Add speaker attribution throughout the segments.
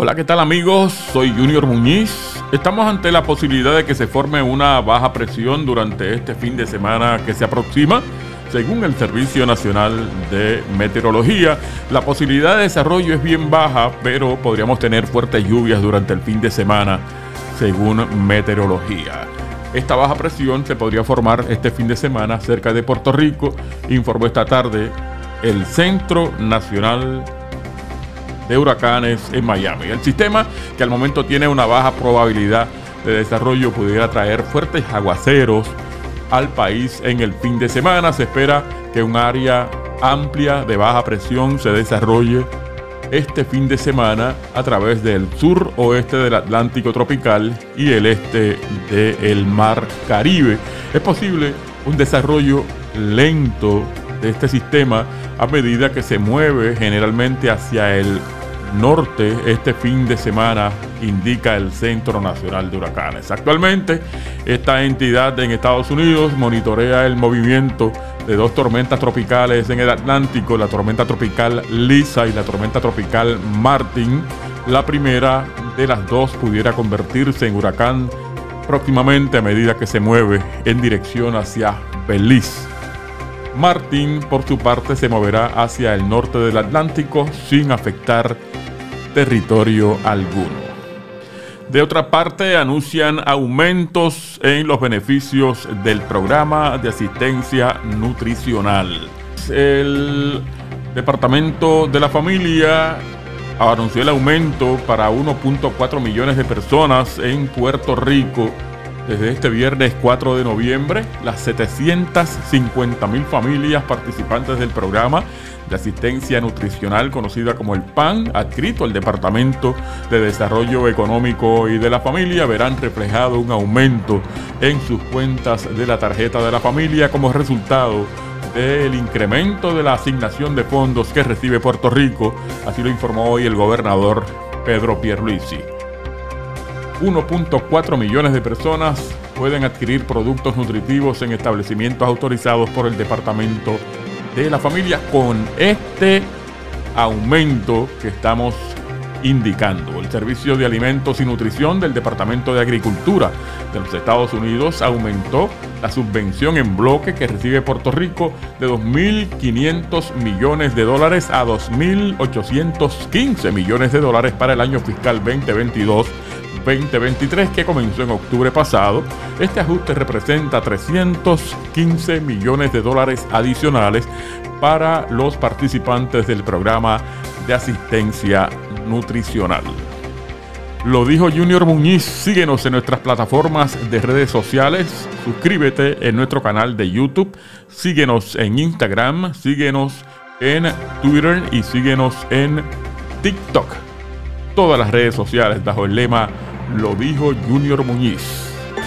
Speaker 1: Hola, ¿qué tal amigos? Soy Junior Muñiz. Estamos ante la posibilidad de que se forme una baja presión durante este fin de semana que se aproxima. Según el Servicio Nacional de Meteorología, la posibilidad de desarrollo es bien baja, pero podríamos tener fuertes lluvias durante el fin de semana, según meteorología. Esta baja presión se podría formar este fin de semana cerca de Puerto Rico, informó esta tarde el Centro Nacional de Huracanes en Miami. El sistema, que al momento tiene una baja probabilidad de desarrollo, pudiera traer fuertes aguaceros al país en el fin de semana. Se espera que un área amplia de baja presión se desarrolle este fin de semana a través del sur oeste del Atlántico tropical y el este del Mar Caribe. Es posible un desarrollo lento de este sistema a medida que se mueve generalmente hacia el norte este fin de semana, indica el Centro Nacional de Huracanes. Actualmente, esta entidad en Estados Unidos monitorea el movimiento de dos tormentas tropicales en el Atlántico, la tormenta tropical Lisa y la tormenta tropical Martin. La primera de las dos pudiera convertirse en huracán próximamente a medida que se mueve en dirección hacia Belice. Martin, por su parte, se moverá hacia el norte del Atlántico sin afectar territorio alguno. De otra parte, anuncian aumentos en los beneficios del programa de asistencia nutricional. El Departamento de la Familia anunció el aumento para 1.4 millones de personas en Puerto Rico desde este viernes 4 de noviembre. Las 750 mil familias participantes del programa de asistencia nutricional conocida como el PAN, adscrito al Departamento de Desarrollo Económico y de la Familia, verán reflejado un aumento en sus cuentas de la tarjeta de la familia como resultado del incremento de la asignación de fondos que recibe Puerto Rico, así lo informó hoy el gobernador Pedro Pierluisi. 1.4 millones de personas pueden adquirir productos nutritivos en establecimientos autorizados por el Departamento de la familia con este aumento que estamos indicando. El Servicio de Alimentos y Nutrición del Departamento de Agricultura de los Estados Unidos aumentó la subvención en bloque que recibe Puerto Rico de 2.500 millones de dólares a 2.815 millones de dólares para el año fiscal 2022 2023 que comenzó en octubre pasado. Este ajuste representa 315 millones de dólares adicionales para los participantes del programa de asistencia nutricional. Lo dijo Junior Muñiz, síguenos en nuestras plataformas de redes sociales, suscríbete en nuestro canal de YouTube, síguenos en Instagram, síguenos en Twitter y síguenos en TikTok. Todas las redes sociales bajo el lema lo dijo Junior Muñiz.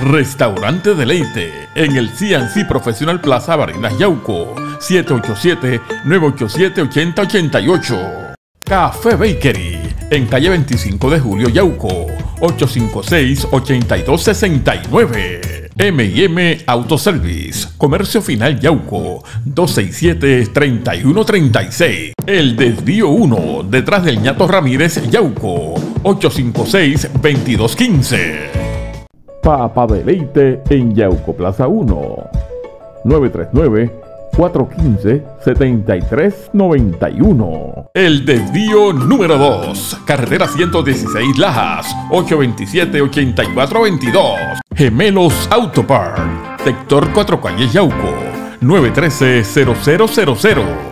Speaker 1: Restaurante Deleite en el CNC Profesional Plaza Barinas Yauco 787-987-8088. Café Bakery en calle 25 de Julio Yauco 856-8269. M&M Autoservice, Comercio Final Yauco, 267-3136. El Desvío 1, detrás del ñato Ramírez Yauco, 856-2215. Papa Deleite en Yauco Plaza 1, 939 415-7391. El desvío número 2. Carretera 116 Lajas. 827-8422. Gemelos Autopart. Sector 4 Calles Yauco. 913-0000.